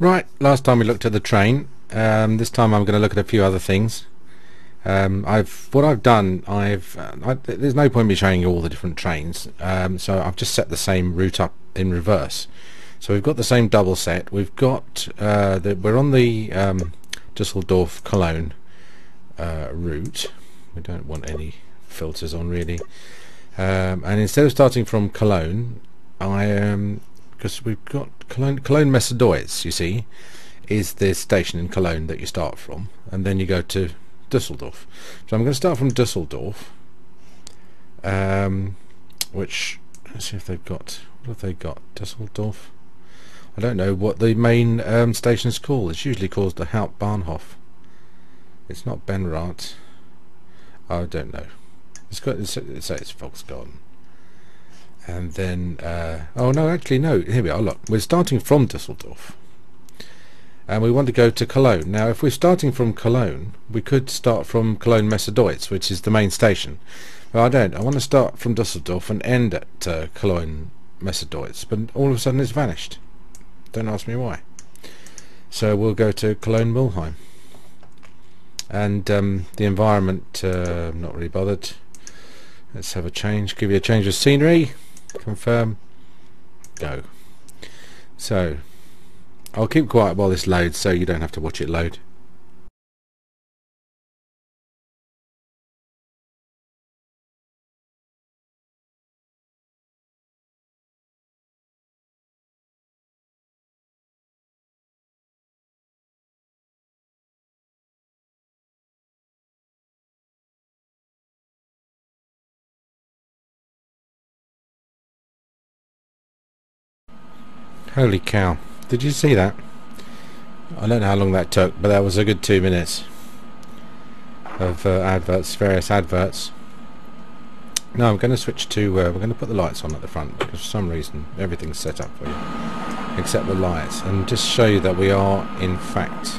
Right, last time we looked at the train. Um, this time I'm going to look at a few other things. Um, I've what I've done. I've uh, I, there's no point me showing you all the different trains. Um, so I've just set the same route up in reverse. So we've got the same double set. We've got uh, the, we're on the um, Dusseldorf Cologne uh, route. We don't want any filters on really. Um, and instead of starting from Cologne, I am because we've got Cologne, Cologne Messedeutz, you see, is the station in Cologne that you start from, and then you go to Dusseldorf. So I'm going to start from Dusseldorf, um, which let's see if they've got what have they got Dusseldorf. I don't know what the main um, station is called. It's usually called the Hauptbahnhof. It's not Benrath. I don't know. It's got it's, it's, it's Volksgarten and then uh, oh no actually no here we are look we're starting from Dusseldorf. And we want to go to Cologne. Now if we're starting from Cologne we could start from Cologne Messedeutz which is the main station. But I don't I want to start from Dusseldorf and end at uh, Cologne Messedeutz but all of a sudden it's vanished. Don't ask me why. So we'll go to Cologne Mulheim and um, the environment uh, not really bothered. Let's have a change give you a change of scenery confirm. Go. So I'll keep quiet while this loads so you don't have to watch it load Holy cow. Did you see that? I don't know how long that took, but that was a good two minutes of uh, adverts, various adverts. Now I'm going to switch to, uh, we're going to put the lights on at the front because for some reason everything's set up for you except the lights and just show you that we are in fact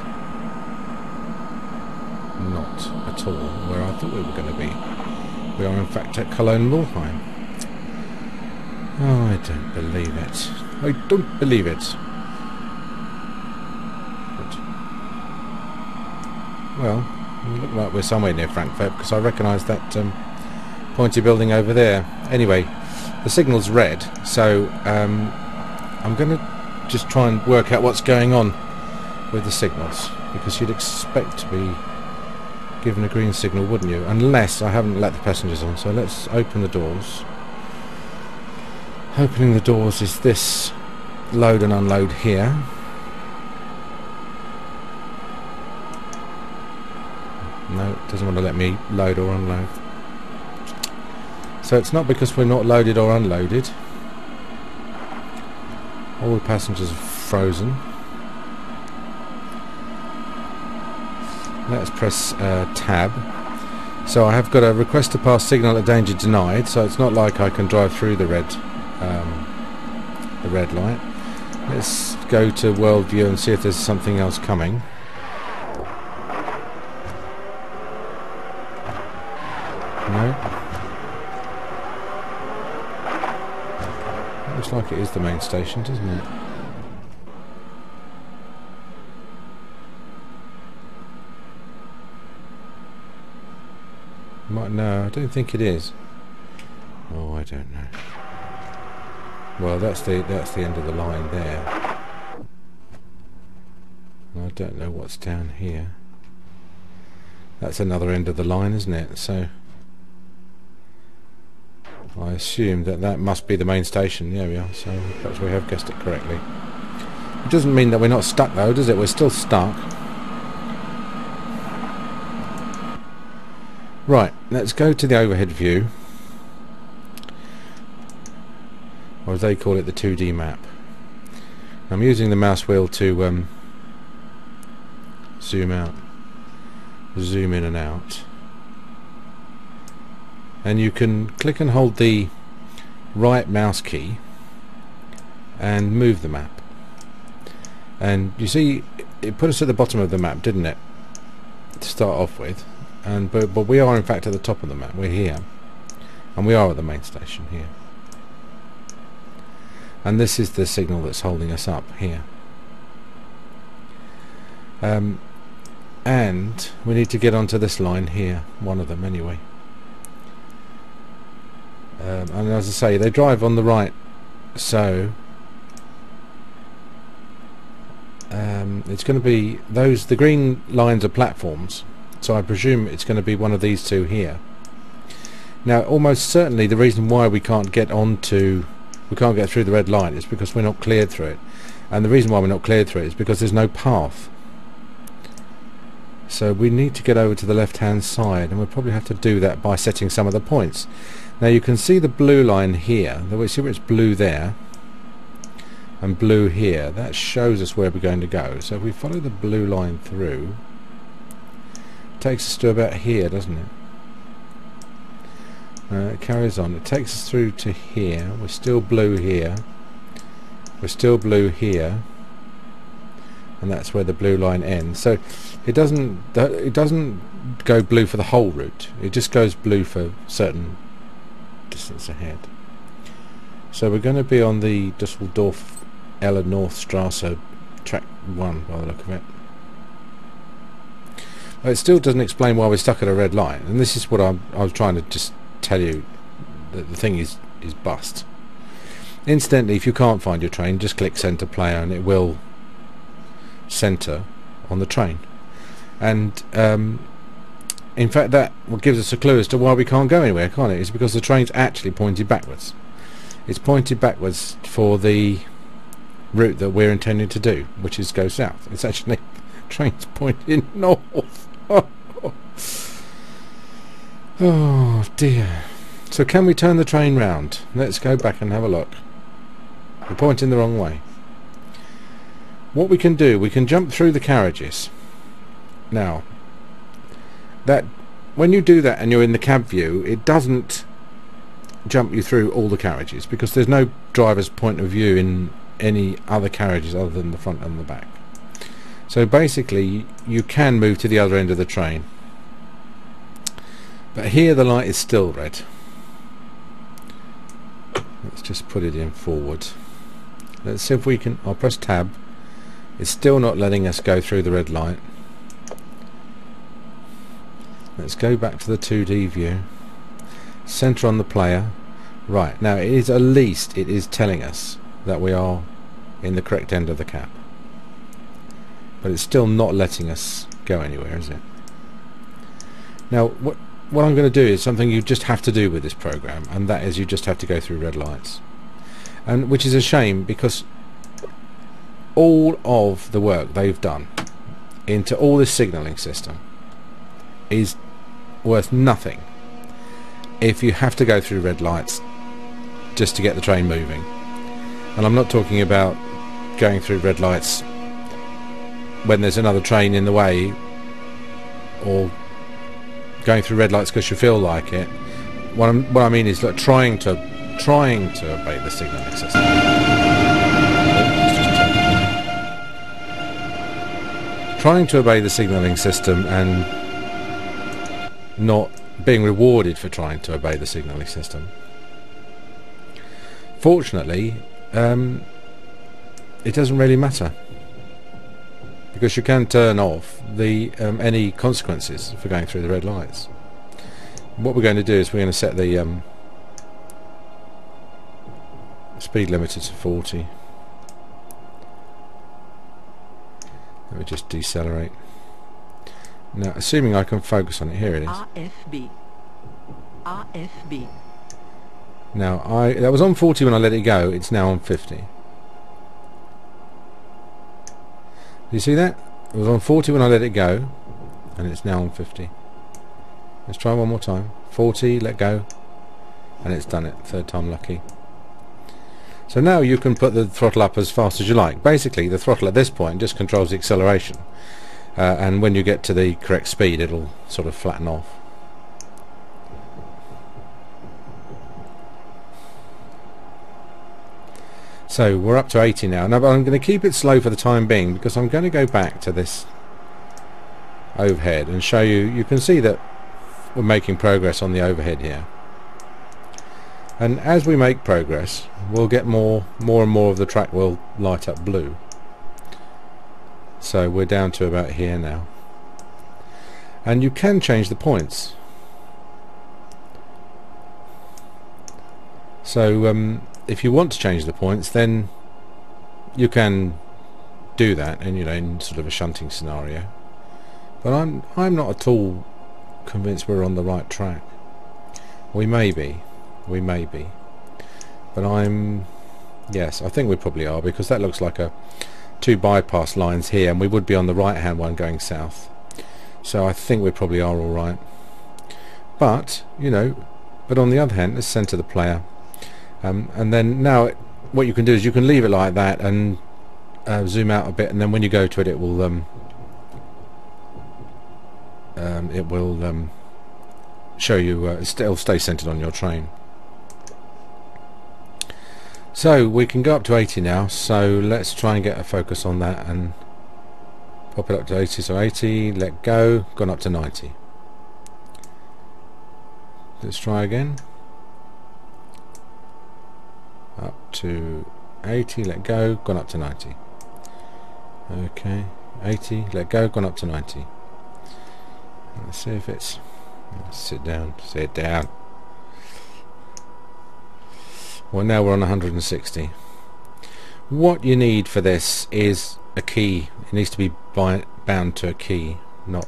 not at all where I thought we were going to be. We are in fact at Cologne Mulheim. Oh, I don't believe it. I don't believe it. Well, we look like we're somewhere near Frankfurt because I recognise that um, pointy building over there. Anyway, the signal's red, so um, I'm going to just try and work out what's going on with the signals because you'd expect to be given a green signal, wouldn't you? Unless I haven't let the passengers on. So let's open the doors. Opening the doors is this load and unload here. No, it doesn't want to let me load or unload. So it's not because we're not loaded or unloaded. All the passengers are frozen. Let's press uh, tab. So I have got a request to pass signal at danger denied, so it's not like I can drive through the red um, the red light. Let's go to world view and see if there's something else coming. No. Looks like it is the main station, doesn't it? Might no, I don't think it is. Oh, I don't know. Well, that's the that's the end of the line there. I don't know what's down here. That's another end of the line, isn't it? So I assume that that must be the main station. There we are. So perhaps we have guessed it correctly. It doesn't mean that we're not stuck though, does it? We're still stuck. Right, let's go to the overhead view. Or as they call it the 2D map. I'm using the mouse wheel to um, zoom out, zoom in and out. And you can click and hold the right mouse key and move the map. And you see it put us at the bottom of the map didn't it? To start off with. And but, but we are in fact at the top of the map. We're here. And we are at the main station here and this is the signal that's holding us up here Um, and we need to get onto this line here, one of them anyway. Um, and as I say, they drive on the right, so um, it's going to be those. The green lines are platforms, so I presume it's going to be one of these two here. Now, almost certainly, the reason why we can't get onto, we can't get through the red line is because we're not cleared through it, and the reason why we're not cleared through it is because there's no path. So we need to get over to the left hand side and we'll probably have to do that by setting some of the points. Now you can see the blue line here, we see where it's blue there and blue here. That shows us where we're going to go. So if we follow the blue line through, it takes us to about here, doesn't it? Uh, it carries on. It takes us through to here. We're still blue here. We're still blue here and that's where the blue line ends. So it doesn't it doesn't go blue for the whole route. It just goes blue for certain distance ahead. So we're going to be on the Dusseldorf Eller Nordstrasse track 1 by the look of it. But it still doesn't explain why we're stuck at a red line and this is what I'm, I was trying to just tell you that the thing is, is bust. Incidentally, if you can't find your train, just click Center Player and it will center on the train. And um, in fact, that gives us a clue as to why we can't go anywhere, can't it? It's because the train's actually pointed backwards. It's pointed backwards for the route that we're intending to do, which is go south. It's actually train's pointing north. oh dear. So can we turn the train round? Let's go back and have a look. We're pointing the wrong way what we can do, we can jump through the carriages. Now, that when you do that and you're in the cab view, it doesn't jump you through all the carriages because there's no driver's point of view in any other carriages other than the front and the back. So basically, you can move to the other end of the train. But here the light is still red. Let's just put it in forward. Let's see if we can... I'll press tab it's still not letting us go through the red light. Let's go back to the 2D view. Center on the player. Right, now it is at least it is telling us that we are in the correct end of the cap. But it's still not letting us go anywhere, is it? Now, what what I'm going to do is something you just have to do with this program, and that is you just have to go through red lights. And which is a shame because all of the work they've done into all this signalling system is worth nothing if you have to go through red lights just to get the train moving. And I'm not talking about going through red lights when there's another train in the way or going through red lights because you feel like it. What, I'm, what I mean is like, trying to trying to obey the signalling system. trying to obey the signalling system and not being rewarded for trying to obey the signalling system. Fortunately, um, it doesn't really matter because you can turn off the um, any consequences for going through the red lights. What we're going to do is we're going to set the um, speed limiter to 40. Let me just decelerate. Now, assuming I can focus on it, here it is. RFB. RFB. Now, I that was on 40 when I let it go. It's now on 50. You see that? It was on 40 when I let it go, and it's now on 50. Let's try one more time. 40, let go, and it's done it. Third time lucky. So now you can put the throttle up as fast as you like. Basically the throttle at this point just controls the acceleration uh, and when you get to the correct speed it'll sort of flatten off. So we're up to 80 now. Now I'm going to keep it slow for the time being because I'm going to go back to this overhead and show you, you can see that we're making progress on the overhead here. And as we make progress we'll get more more and more of the track will light up blue. So we're down to about here now. And you can change the points. So um, if you want to change the points then you can do that in you know in sort of a shunting scenario. But I'm I'm not at all convinced we're on the right track. We may be. We may be. But I'm yes I think we probably are because that looks like a two bypass lines here and we would be on the right hand one going south. So I think we probably are alright but you know but on the other hand let's center the player um, and then now what you can do is you can leave it like that and uh, zoom out a bit and then when you go to it it will um, um, it will um, show you uh, it'll stay centered on your train so we can go up to 80 now, so let's try and get a focus on that and pop it up to 80, so 80, let go, gone up to 90. Let's try again. Up to 80, let go, gone up to 90. Okay, 80, let go, gone up to 90. Let's see if it's... sit down, sit down. Well now we're on 160. What you need for this is a key. It needs to be bound to a key, not...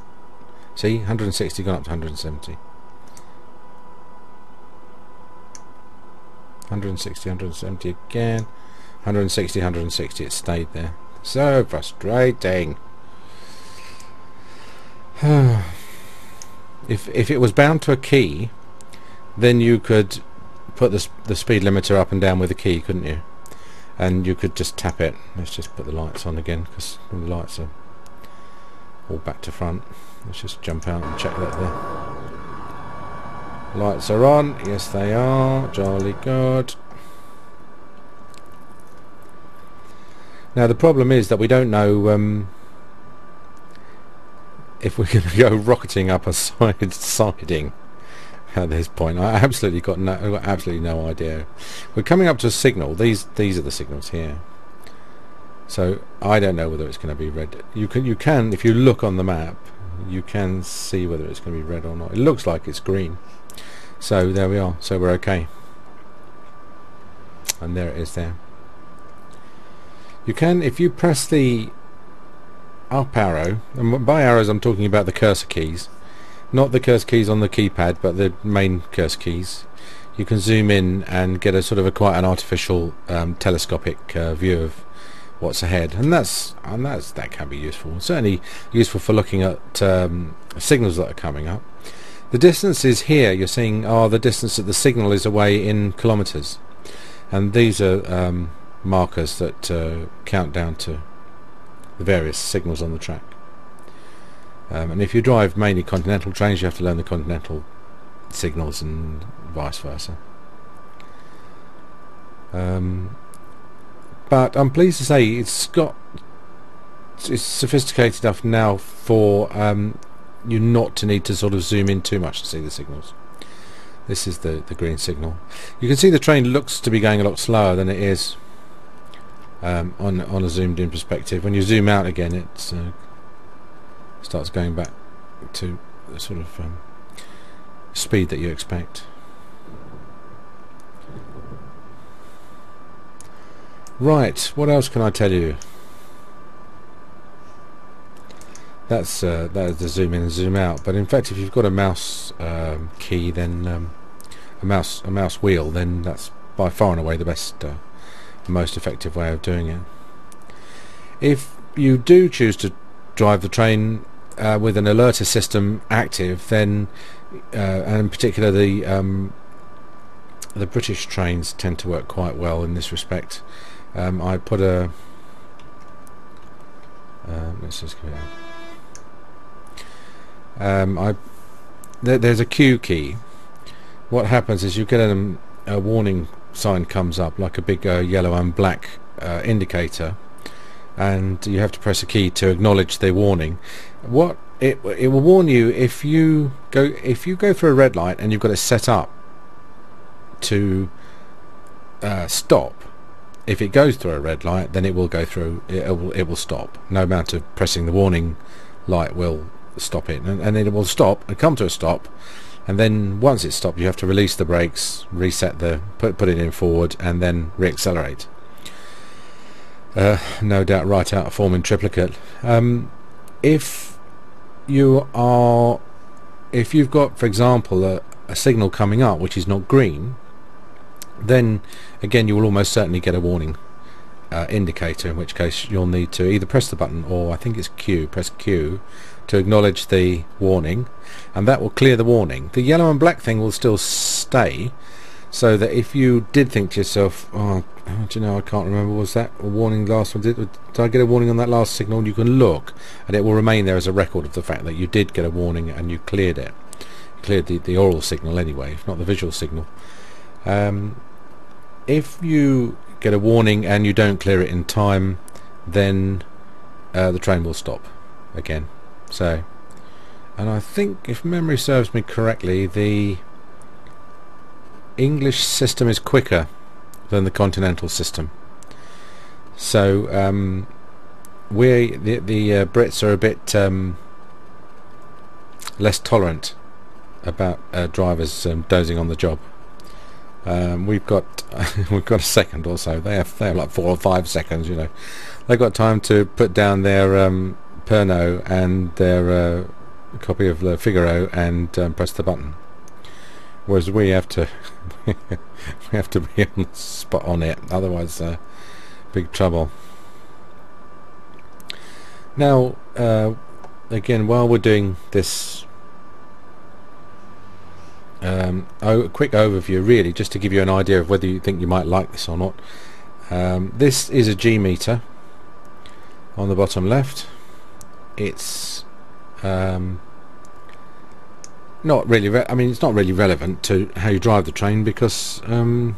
See, 160 gone up to 170. 160, 170 again. 160, 160, it stayed there. So frustrating. if if it was bound to a key, then you could put the, the speed limiter up and down with a key, couldn't you? And you could just tap it. Let's just put the lights on again because the lights are all back to front. Let's just jump out and check that the lights are on. Yes, they are. Jolly good. Now the problem is that we don't know um, if we're going to go rocketing up a side siding at this point. I absolutely got no, got absolutely no idea. We're coming up to a signal. These these are the signals here. So I don't know whether it's going to be red. You can you can if you look on the map, you can see whether it's going to be red or not. It looks like it's green. So there we are. So we're okay. And there it is there. You can if you press the up arrow, and by arrows I'm talking about the cursor keys not the cursor keys on the keypad but the main cursor keys you can zoom in and get a sort of a quite an artificial um, telescopic uh, view of what's ahead and that's and that's that can be useful certainly useful for looking at um, signals that are coming up the distances here you're seeing are the distance that the signal is away in kilometers and these are um, markers that uh, count down to the various signals on the track um, and if you drive mainly continental trains, you have to learn the continental signals and vice versa. Um, but I'm pleased to say it's got it's sophisticated enough now for um, you not to need to sort of zoom in too much to see the signals. This is the the green signal. You can see the train looks to be going a lot slower than it is um, on on a zoomed in perspective. When you zoom out again, it uh, starts going back to the sort of um, speed that you expect. Right, what else can I tell you? That's uh, that is the zoom in and zoom out. But in fact, if you've got a mouse um, key, then um, a mouse a mouse wheel, then that's by far and away the best, uh, most effective way of doing it. If you do choose to drive the train uh, with an alerter system active, then uh, and in particular the um, the British trains tend to work quite well in this respect. Um, I put a um, let's just go. Um, I th there's a Q key. What happens is you get a, a warning sign comes up like a big uh, yellow and black uh, indicator and you have to press a key to acknowledge the warning what it it will warn you if you go if you go for a red light and you've got it set up to uh, stop if it goes through a red light, then it will go through. It, will it will stop. No amount of pressing the warning light will stop it, and, and it will stop and come to a stop. And then once it's stopped, you have to release the brakes, reset the put put it in forward, and then reaccelerate. Uh, no doubt, right out of form in triplicate. Um, if you are, if you've got, for example, a, a signal coming up which is not green, then again you will almost certainly get a warning uh, indicator in which case you'll need to either press the button or I think it's Q press Q to acknowledge the warning and that will clear the warning. The yellow and black thing will still stay so that if you did think to yourself oh, do you know? I can't remember. Was that a warning last one? Did, did I get a warning on that last signal? You can look and it will remain there as a record of the fact that you did get a warning and you cleared it. You cleared the, the aural signal anyway if not the visual signal. Um, if you get a warning and you don't clear it in time then uh, the train will stop again so and I think if memory serves me correctly the English system is quicker than the continental system so um, we the, the uh, Brits are a bit um, less tolerant about uh, drivers um, dozing on the job um, we've got we've got a second or so. They have they have like four or five seconds. You know, they've got time to put down their um, Pernod and their uh, copy of the Figaro and um, press the button. Whereas we have to we have to be on the spot on it. Otherwise, uh, big trouble. Now, uh, again, while we're doing this um, a quick overview really just to give you an idea of whether you think you might like this or not um, this is a G meter on the bottom left it's um, not really I mean it's not really relevant to how you drive the train because um,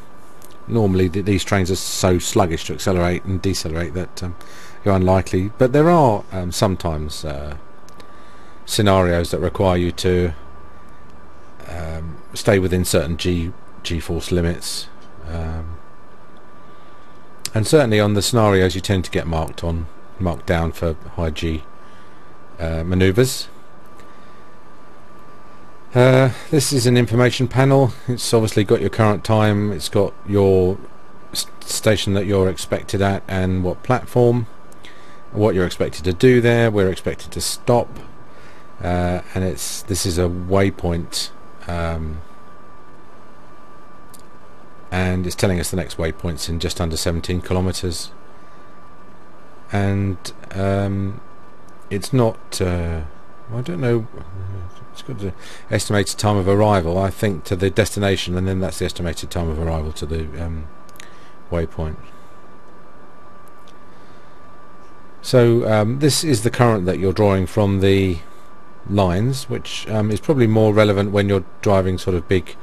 normally th these trains are so sluggish to accelerate and decelerate that um, you're unlikely but there are um, sometimes uh, scenarios that require you to um, stay within certain G G-force limits um, and certainly on the scenarios you tend to get marked on marked down for high G uh, maneuvers. Uh, this is an information panel. It's obviously got your current time. It's got your station that you're expected at and what platform. What you're expected to do there. We're expected to stop. Uh, and it's this is a waypoint um, and it's telling us the next waypoint's in just under 17 kilometers. And um, it's not uh, I don't know it's got the estimated time of arrival I think to the destination and then that's the estimated time of arrival to the um, waypoint so um, this is the current that you're drawing from the lines, which um, is probably more relevant when you're driving sort of big,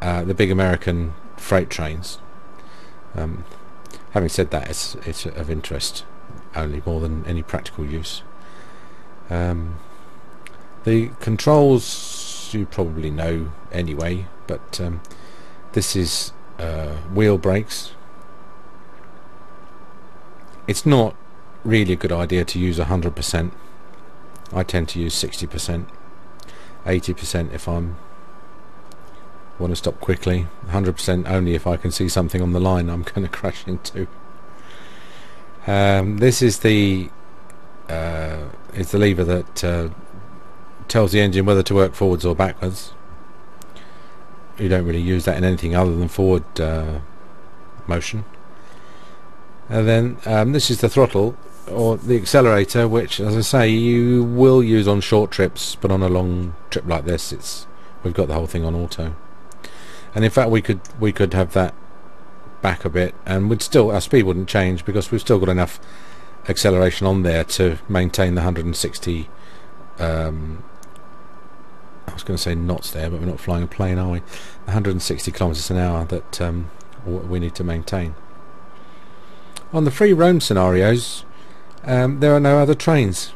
uh, the big American freight trains. Um, having said that, it's it's of interest only more than any practical use. Um, the controls you probably know anyway, but um, this is uh, wheel brakes. It's not really a good idea to use 100% I tend to use 60%, 80% if I'm want to stop quickly, 100% only if I can see something on the line I'm going to crash into. Um, this is the uh, is the lever that uh, tells the engine whether to work forwards or backwards. You don't really use that in anything other than forward uh, motion. And then um, this is the throttle or the accelerator, which, as I say, you will use on short trips, but on a long trip like this, it's we've got the whole thing on auto. And in fact, we could we could have that back a bit, and we'd still our speed wouldn't change because we've still got enough acceleration on there to maintain the 160. Um, I was going to say knots there, but we're not flying a plane, are we? 160 kilometers an hour that um, we need to maintain. On the free roam scenarios, um, there are no other trains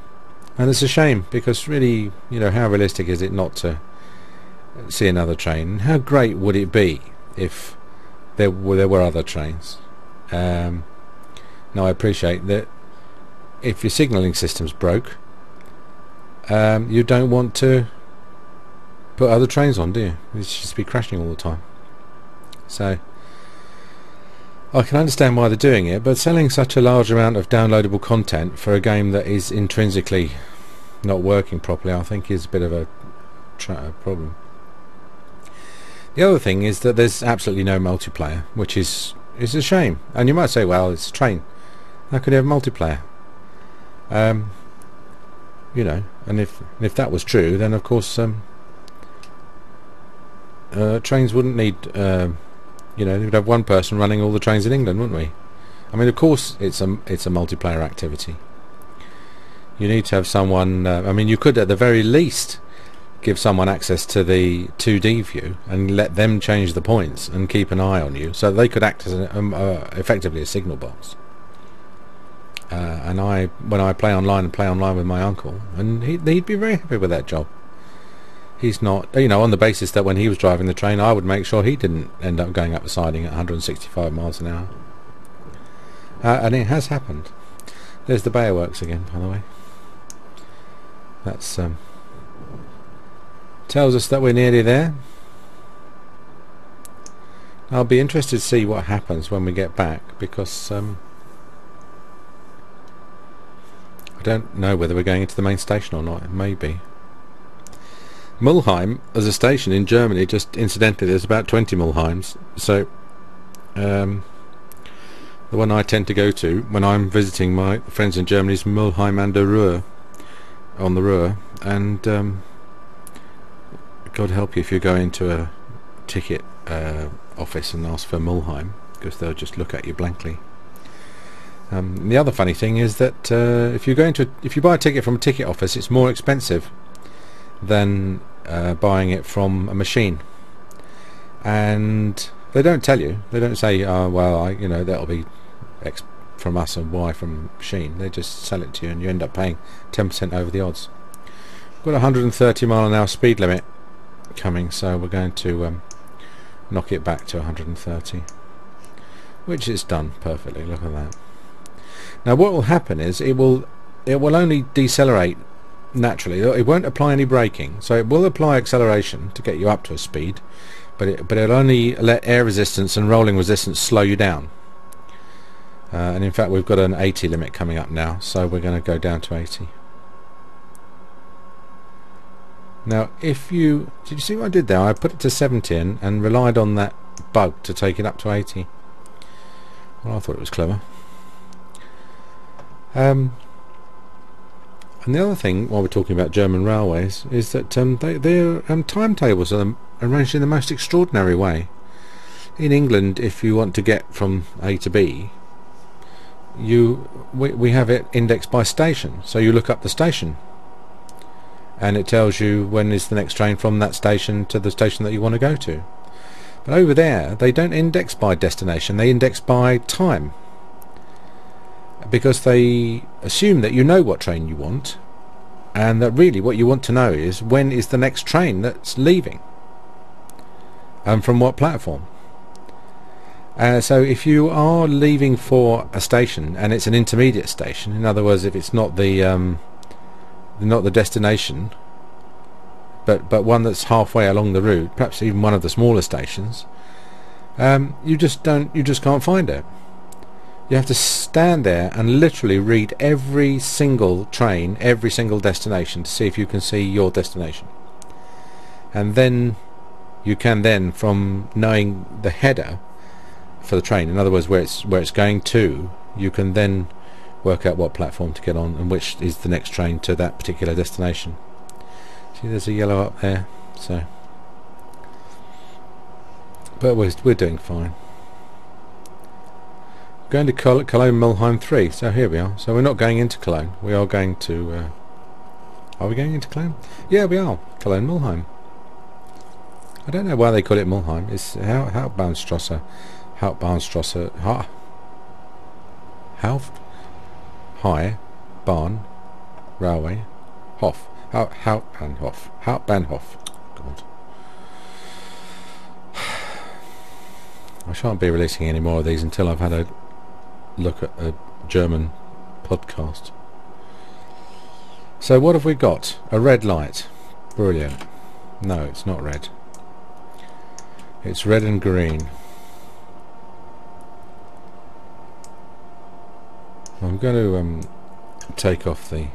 and it's a shame because really you know how realistic is it not to see another train how great would it be if there were, there were other trains Um, now I appreciate that if your signalling system's broke, um, you don't want to put other trains on, do you? It should just be crashing all the time. So I can understand why they're doing it, but selling such a large amount of downloadable content for a game that is intrinsically not working properly, I think is a bit of a, a problem. The other thing is that there's absolutely no multiplayer, which is is a shame. And you might say, well, it's a train. How could you have multiplayer? Um, you know, and if if that was true, then of course um, uh, trains wouldn't need. Uh, you know, we'd have one person running all the trains in England, wouldn't we? I mean, of course, it's a it's a multiplayer activity. You need to have someone. Uh, I mean, you could at the very least give someone access to the 2D view and let them change the points and keep an eye on you, so they could act as an, um, uh, effectively a signal box. Uh, and I, when I play online and play online with my uncle, and he, he'd be very happy with that job. He's not, you know, on the basis that when he was driving the train, I would make sure he didn't end up going up the siding at 165 miles an hour. Uh, and it has happened. There's the Bayer Works again, by the way. That's um, tells us that we're nearly there. I'll be interested to see what happens when we get back because um, I don't know whether we're going into the main station or not. It may be. Mulheim as a station in Germany, just incidentally, there's about 20 Mulheims. So um, the one I tend to go to when I'm visiting my friends in Germany is Mulheim an der Ruhr, on the Ruhr. And um, God help you if you go into a ticket uh, office and ask for Mulheim, because they'll just look at you blankly. Um, the other funny thing is that uh, if you go into if you buy a ticket from a ticket office, it's more expensive than uh, buying it from a machine. And they don't tell you. They don't say, oh, well, I, you know, that'll be X from us and Y from machine. They just sell it to you and you end up paying 10% over the odds. Got a 130 mile an hour speed limit coming, so we're going to um, knock it back to 130. Which is done perfectly, look at that. Now what will happen is it will it will only decelerate naturally. It won't apply any braking, so it will apply acceleration to get you up to a speed, but it, but it'll only let air resistance and rolling resistance slow you down. Uh, and in fact, we've got an 80 limit coming up now, so we're going to go down to 80. Now, if you did you see what I did there? I put it to 70 and, relied on that bug to take it up to 80. Well, I thought it was clever. Um, and the other thing, while we're talking about German railways, is that um, they, their um, timetables are arranged in the most extraordinary way. In England, if you want to get from A to B, you we, we have it indexed by station. So you look up the station, and it tells you when is the next train from that station to the station that you want to go to. But over there, they don't index by destination; they index by time because they assume that you know what train you want and that really what you want to know is when is the next train that's leaving and from what platform. Uh, so if you are leaving for a station and it's an intermediate station, in other words, if it's not the um, not the destination, but but one that's halfway along the route, perhaps even one of the smaller stations, um, you just don't you just can't find it. You have to stand there and literally read every single train, every single destination to see if you can see your destination. And then you can then, from knowing the header for the train, in other words, where it's where it's going to, you can then work out what platform to get on and which is the next train to that particular destination. See, there's a yellow up there, so. But we're we're doing fine. Going to Col Cologne Mulheim 3. So here we are. So we're not going into Cologne. We are going to... Uh, are we going into Cologne? Yeah, we are. Cologne Mulheim. I don't know why they call it Mulheim. It's Hauptbahnstrasse. Hauptbahnstrasse. Ha. Haupt. High. Bahn. Railway. Hof. Hauptbahnhof. Hauptbahnhof. God. I shan't be releasing any more of these until I've had a look at a German podcast. So what have we got? A red light. Brilliant. No, it's not red. It's red and green. I'm going to um, take off the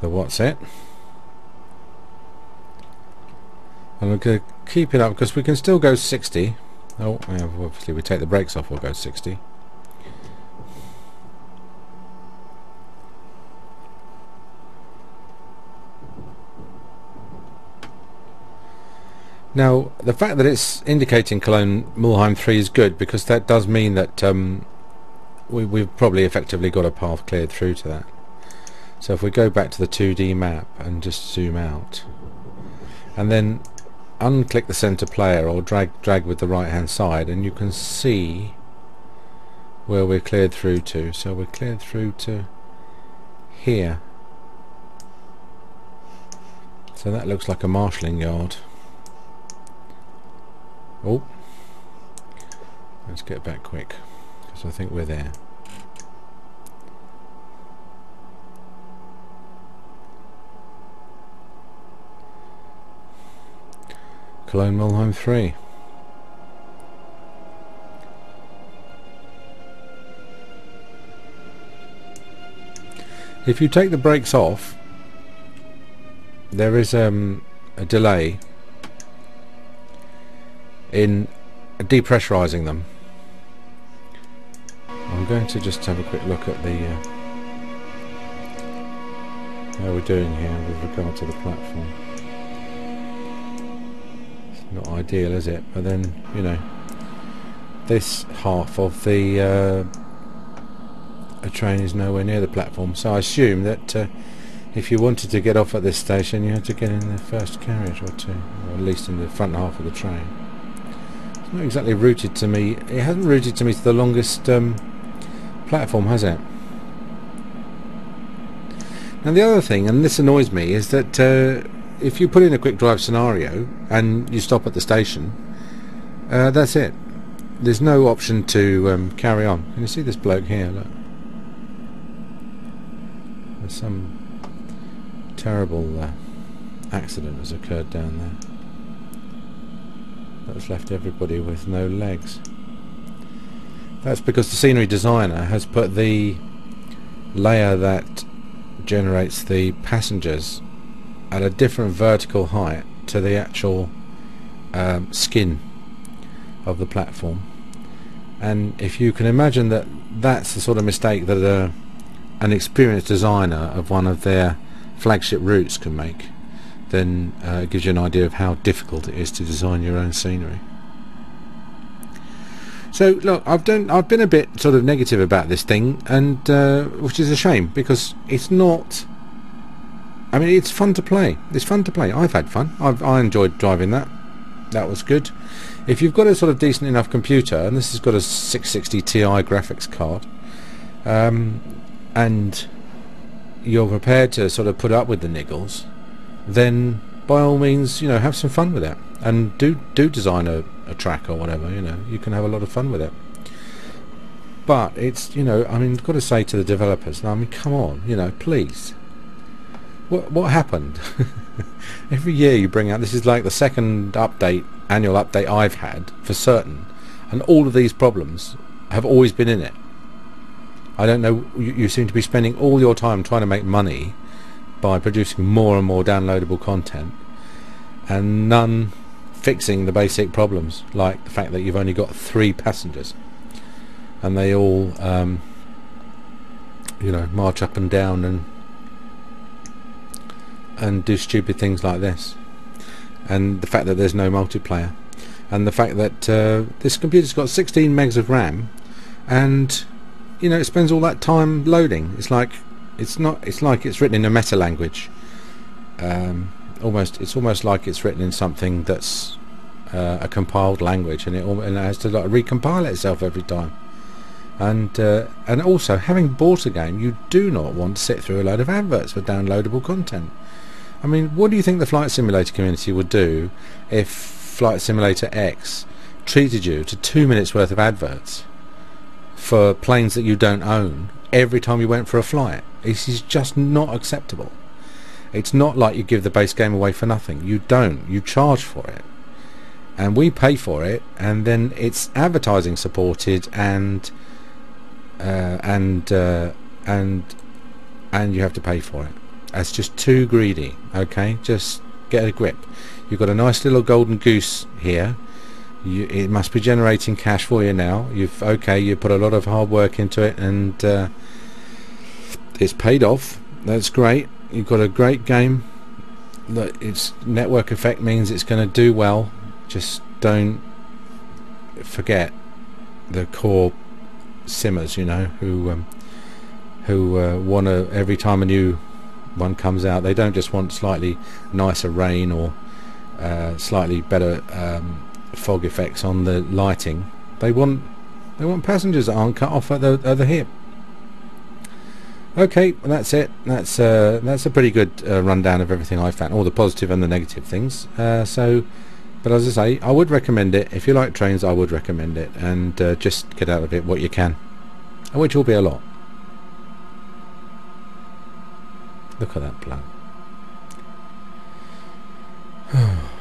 the what's it and we're going to keep it up because we can still go 60 oh obviously we take the brakes off we'll go 60 Now, the fact that it's indicating Cologne Mulheim 3 is good because that does mean that um, we, we've probably effectively got a path cleared through to that. So if we go back to the 2D map and just zoom out and then unclick the center player or drag drag with the right hand side and you can see where we're cleared through to. So we're cleared through to here. So that looks like a marshalling yard. Oh, let's get back quick because I think we're there. Cologne Mulheim 3. If you take the brakes off, there is um, a delay in depressurizing them. I'm going to just have a quick look at the uh, how we're doing here with regard to the platform. Not ideal, is it? But then, you know, this half of the uh, a train is nowhere near the platform, so I assume that uh, if you wanted to get off at this station, you had to get in the first carriage or two, or at least in the front half of the train. It's not exactly routed to me. It hasn't routed to me to the longest um, platform, has it? Now the other thing, and this annoys me, is that uh, if you put in a quick drive scenario and you stop at the station, uh, that's it. There's no option to um, carry on. Can you see this bloke here? Look. There's some terrible uh, accident has occurred down there that's left everybody with no legs. That's because the scenery designer has put the layer that generates the passengers at a different vertical height to the actual um, skin of the platform and if you can imagine that that's the sort of mistake that a, an experienced designer of one of their flagship routes can make then uh, it gives you an idea of how difficult it is to design your own scenery. So look, I've done, I've been a bit sort of negative about this thing, and uh, which is a shame because it's not. I mean, it's fun to play. It's fun to play. I've had fun. I've I enjoyed driving that. That was good. If you've got a sort of decent enough computer, and this has got a 660 Ti graphics card, um, and you're prepared to sort of put up with the niggles, then by all means, you know, have some fun with it. And do do design a, a track or whatever, you know, you can have a lot of fun with it. But it's, you know, I mean, I've got to say to the developers, I mean, come on, you know, please. What what happened? Every year you bring out, this is like the second update, annual update I've had, for certain. And all of these problems have always been in it. I don't know, you, you seem to be spending all your time trying to make money by producing more and more downloadable content and none fixing the basic problems like the fact that you've only got three passengers and they all um, you know march up and down and and do stupid things like this and the fact that there's no multiplayer and the fact that uh, this computer's got 16 megs of RAM and you know it spends all that time loading it's like it's not. It's like it's written in a meta language. Um, almost. It's almost like it's written in something that's uh, a compiled language, and it, and it has to like recompile itself every time. And uh, and also, having bought a game, you do not want to sit through a load of adverts for downloadable content. I mean, what do you think the Flight Simulator community would do if Flight Simulator X treated you to two minutes worth of adverts for planes that you don't own every time you went for a flight. This is just not acceptable. It's not like you give the base game away for nothing. You don't. You charge for it. And we pay for it and then it's advertising supported and uh, and uh, and and you have to pay for it. That's just too greedy. Okay, just get a grip. You've got a nice little golden goose here. You, it must be generating cash for you now. You've okay. You put a lot of hard work into it, and uh, it's paid off. That's great. You've got a great game. Look, its network effect means it's going to do well. Just don't forget the core simmers, you know, who um, who uh, want to every time a new one comes out, they don't just want slightly nicer rain or uh, slightly better um, fog effects on the lighting. They want they want passengers that aren't cut off at the, at the hip. Okay, well that's it. That's uh, that's a pretty good uh, rundown of everything I found, all the positive and the negative things. Uh, so, but as I say, I would recommend it if you like trains. I would recommend it, and uh, just get out of it what you can, which will be a lot. Look at that bloke.